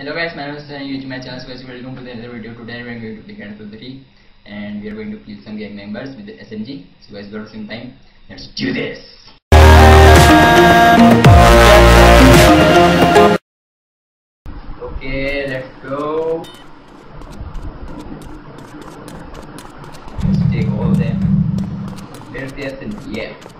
Hello guys, my name is Sunny, YouTube my channel, guys, welcome to the another video. Today we are going to play Candle 3 and we are going to play some gang members with the SMG. So guys, without wasting time, let's do this! Okay, let's go. Let's take all them. Where's the SMG? Yeah.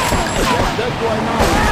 That's why now.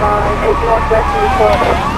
Northwest Newport.